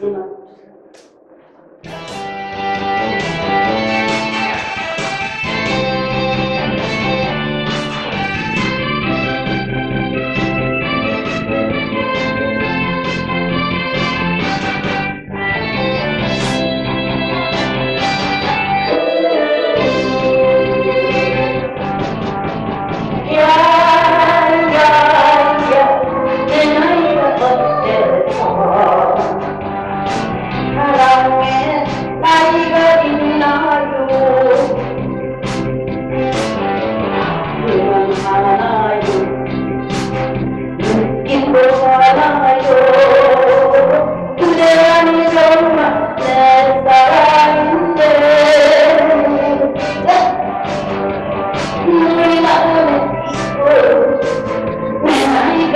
みん。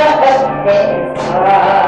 podrás.